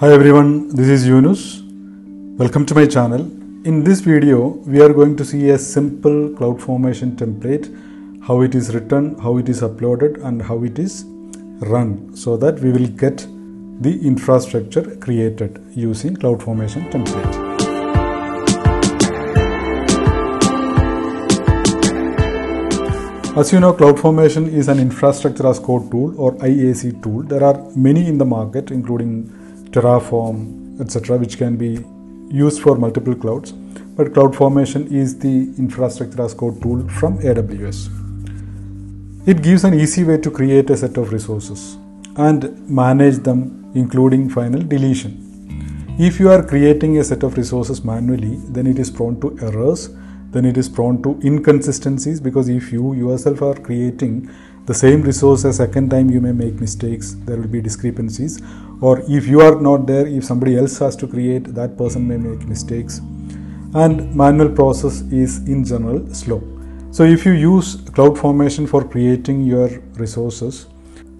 Hi everyone, this is Yunus. Welcome to my channel. In this video, we are going to see a simple CloudFormation template, how it is written, how it is uploaded, and how it is run so that we will get the infrastructure created using CloudFormation template. As you know, CloudFormation is an infrastructure as code tool or IAC tool. There are many in the market, including Terraform, etc., which can be used for multiple clouds. But CloudFormation is the infrastructure as code tool from AWS. It gives an easy way to create a set of resources and manage them, including final deletion. If you are creating a set of resources manually, then it is prone to errors then it is prone to inconsistencies because if you yourself are creating the same resource a second time you may make mistakes there will be discrepancies. Or if you are not there if somebody else has to create that person may make mistakes. And manual process is in general slow. So if you use CloudFormation for creating your resources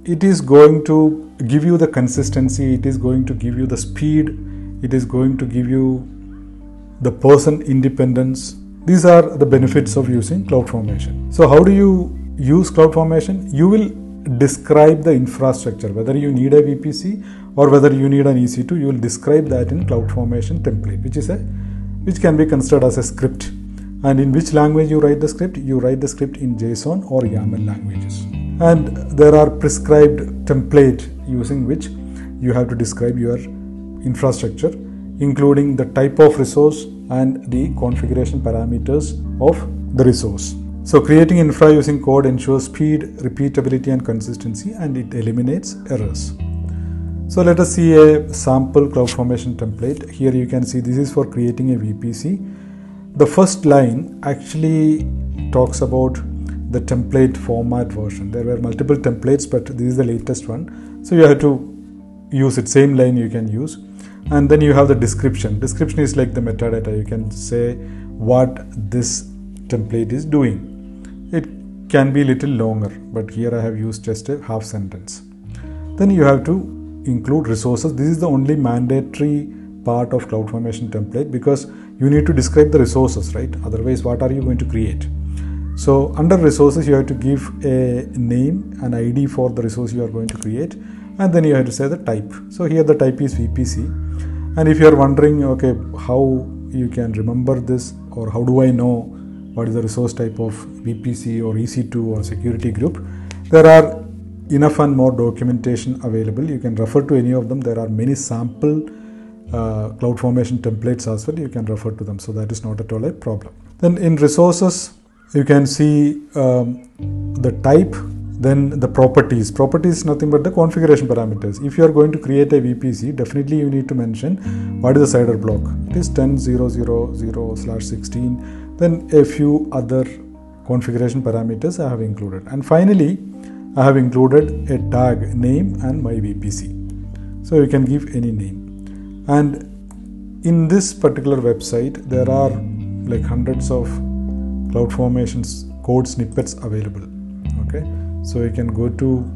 it is going to give you the consistency it is going to give you the speed it is going to give you the person independence. These are the benefits of using CloudFormation. So how do you use CloudFormation? You will describe the infrastructure, whether you need a VPC or whether you need an EC2, you will describe that in CloudFormation template, which is a which can be considered as a script. And in which language you write the script? You write the script in JSON or YAML languages. And there are prescribed template using which you have to describe your infrastructure, including the type of resource, and the configuration parameters of the resource. So creating infra using code ensures speed, repeatability and consistency and it eliminates errors. So let us see a sample CloudFormation template. Here you can see this is for creating a VPC. The first line actually talks about the template format version. There were multiple templates but this is the latest one. So you have to use it, same line you can use and then you have the description description is like the metadata you can say what this template is doing it can be little longer but here i have used just a half sentence. Then you have to include resources. This is the only mandatory part of CloudFormation template because you need to describe the resources right? Otherwise what are you going to create? So under resources you have to give a name an id for the resource you are going to create and then you have to say the type. So here the type is vpc and if you are wondering okay how you can remember this or how do i know what is the resource type of vpc or ec2 or security group? There are enough and more documentation available. You can refer to any of them. There are many sample uh, CloudFormation templates as well. You can refer to them. So that is not at all a problem. Then in resources you can see um, the type then the properties. Properties nothing but the configuration parameters. If you are going to create a vpc definitely you need to mention what is the CIDR block. It is 10.0.0.0 slash 16 then a few other configuration parameters i have included. And finally i have included a tag name and my vpc so you can give any name. And in this particular website there are like hundreds of CloudFormation's code snippets available okay? So you can go to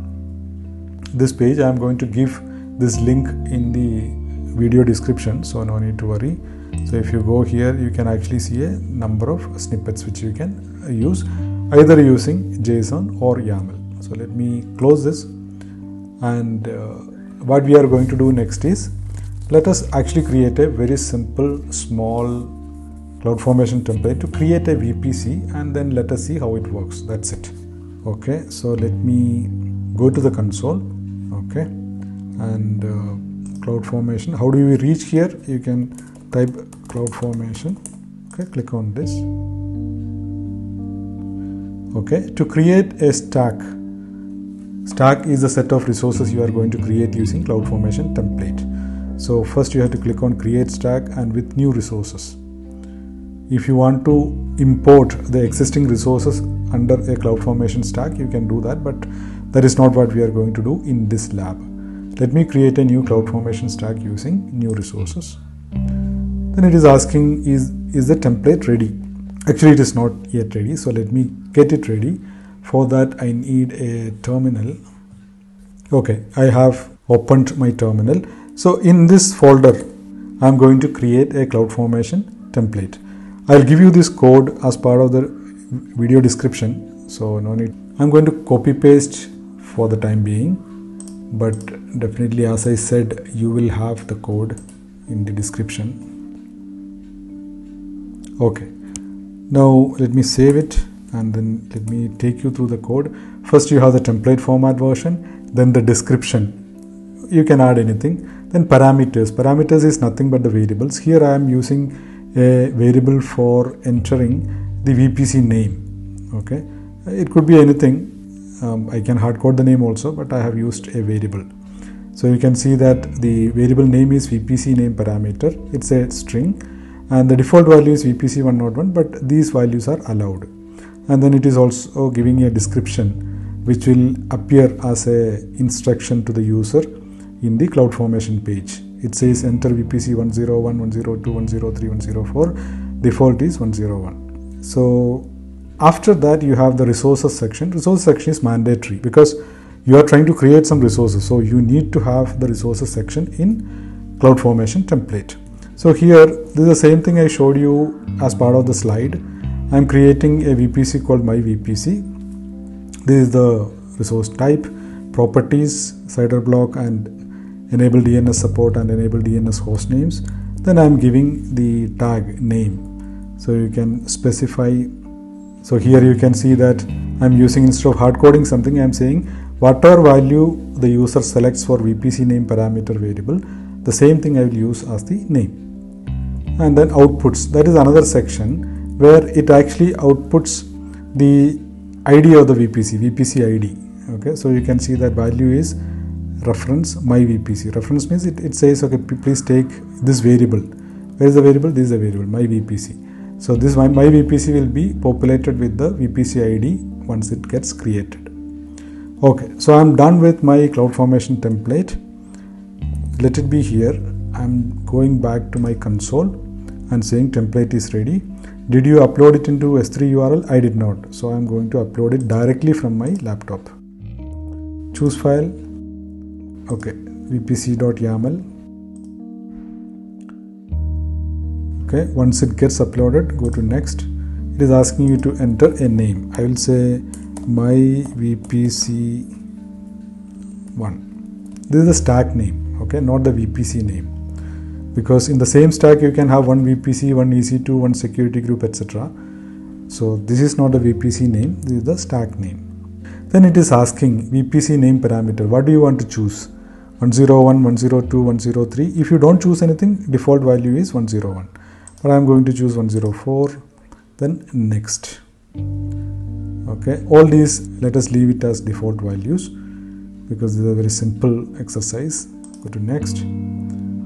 this page. I am going to give this link in the video description so no need to worry. So if you go here you can actually see a number of snippets which you can use either using json or yaml. So let me close this. And uh, what we are going to do next is let us actually create a very simple small CloudFormation template to create a VPC and then let us see how it works. That's it. Okay so let me go to the console. Okay and uh, CloudFormation how do we reach here? You can type CloudFormation okay click on this. Okay to create a stack. Stack is a set of resources you are going to create using CloudFormation template. So first you have to click on create stack and with new resources. If you want to import the existing resources under a CloudFormation stack, you can do that, but that is not what we are going to do in this lab. Let me create a new CloudFormation stack using new resources. Then it is asking, is, is the template ready? Actually, it is not yet ready, so let me get it ready. For that, I need a terminal. Okay, I have opened my terminal. So in this folder, I'm going to create a CloudFormation template. I'll give you this code as part of the video description. So no need. I'm going to copy paste for the time being, but definitely as I said, you will have the code in the description. Okay. Now let me save it and then let me take you through the code. First you have the template format version, then the description. You can add anything. Then parameters. Parameters is nothing but the variables. Here I am using a variable for entering the VPC name. Okay. It could be anything. Um, I can hardcode the name also, but I have used a variable. So you can see that the variable name is VPC name parameter. It's a string and the default value is VPC 101 but these values are allowed and then it is also giving a description which will appear as a instruction to the user in the CloudFormation page. It says enter VPC 101, 102, 103, 104. Default is 101. So after that you have the resources section. Resource section is mandatory because you are trying to create some resources. So you need to have the resources section in CloudFormation template. So here this is the same thing I showed you as part of the slide I'm creating a VPC called my VPC. This is the resource type, properties, CIDR block and enable DNS support and enable DNS host names. Then I'm giving the tag name. So you can specify. So here you can see that I'm using instead of hard coding something, I'm saying whatever value the user selects for VPC name parameter variable, the same thing I will use as the name. And then outputs, that is another section where it actually outputs the ID of the VPC, VPC ID. Okay, so you can see that value is reference my VPC. Reference means it, it says, okay, please take this variable. Where is the variable? This is the variable, my VPC. So this my, my VPC will be populated with the VPC ID once it gets created. Okay, so I'm done with my CloudFormation template. Let it be here. I'm going back to my console and saying template is ready did you upload it into S3 URL? I did not. So I'm going to upload it directly from my laptop. Choose file. Okay, vpc.yaml. Okay, once it gets uploaded, go to next. It is asking you to enter a name. I will say my vpc1. This is the stack name, okay, not the vpc name because in the same stack you can have one VPC, one EC2, one security group, etc. So this is not a VPC name, this is the stack name. Then it is asking VPC name parameter. What do you want to choose? 101, 102, 103. If you don't choose anything, default value is 101. But I am going to choose 104. Then next. Okay, all these let us leave it as default values because this is a very simple exercise. Go to next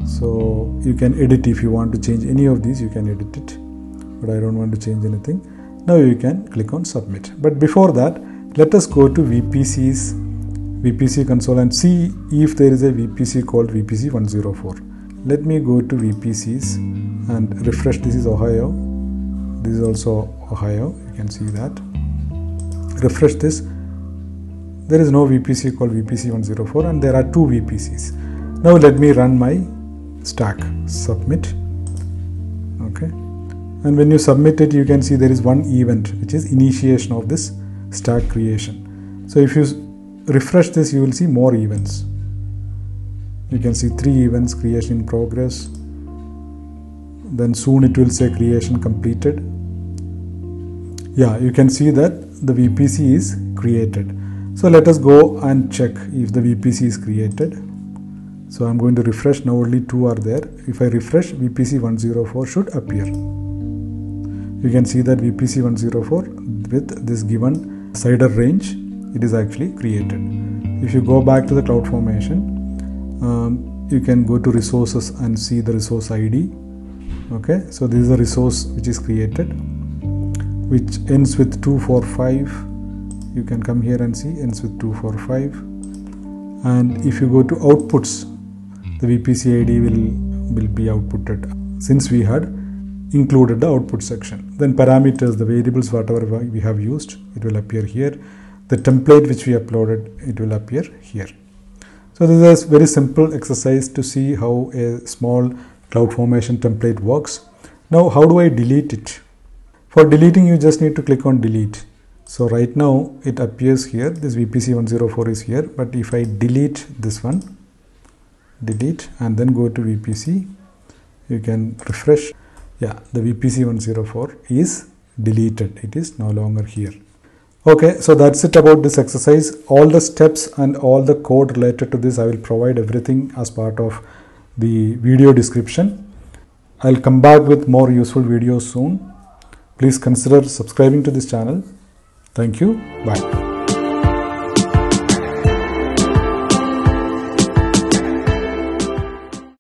so you can edit if you want to change any of these you can edit it but I don't want to change anything now you can click on submit but before that let us go to VPC's VPC console and see if there is a VPC called VPC 104 let me go to VPCs and refresh. This is Ohio. This is also Ohio. You can see that. Refresh this. There is no VPC called VPC 104 and there are two VPCs now let me run my stack submit. Okay. And when you submit it you can see there is one event which is initiation of this stack creation. So if you refresh this you will see more events you can see three events creation in progress then soon it will say creation completed yeah you can see that the VPC is created so let us go and check if the VPC is created so I'm going to refresh now only two are there. If I refresh VPC 104 should appear. You can see that VPC 104 with this given CIDR range it is actually created. If you go back to the CloudFormation um, you can go to resources and see the resource ID. Okay, so this is the resource which is created which ends with 245 you can come here and see ends with 245 and if you go to outputs the VPC ID will, will be outputted since we had included the output section. Then parameters, the variables, whatever we have used, it will appear here. The template which we uploaded, it will appear here. So this is a very simple exercise to see how a small CloudFormation template works. Now how do I delete it? For deleting you just need to click on delete. So right now it appears here this VPC 104 is here but if I delete this one delete and then go to VPC you can refresh yeah the VPC 104 is deleted it is no longer here okay so that's it about this exercise. All the steps and all the code related to this I will provide everything as part of the video description. I'll come back with more useful videos soon. Please consider subscribing to this channel. Thank you. Bye